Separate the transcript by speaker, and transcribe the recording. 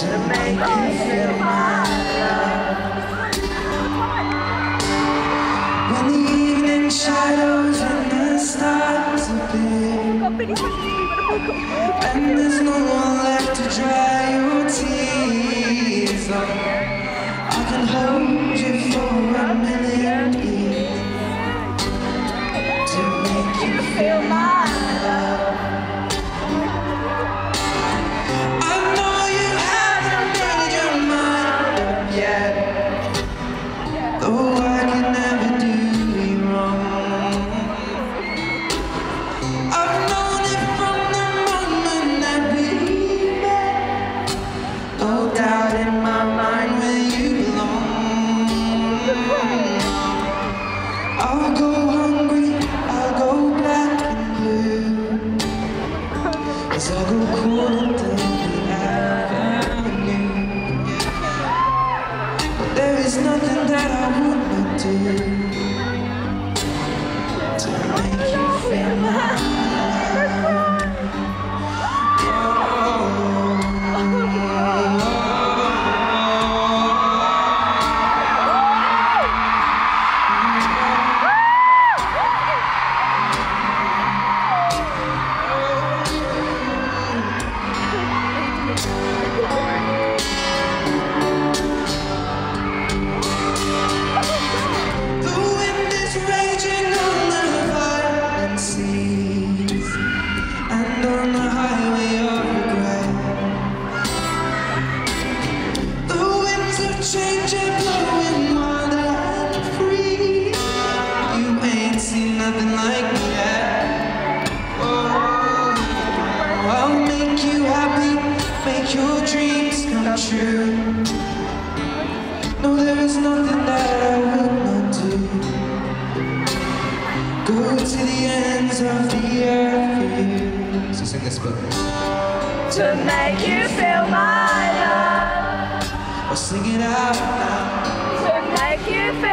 Speaker 1: To make you feel my doubt in my mind where you belong. I'll go hungry, I'll go black and blue. Cause I'll go cold down the avenue. There is nothing that I would not do to make you feel my Oh, your dreams come true. No, there is nothing that I would not do. Go to the ends of the earth for you.
Speaker 2: So sing this bit.
Speaker 3: To make you feel my love.
Speaker 1: Or sing it out loud.
Speaker 3: To make you feel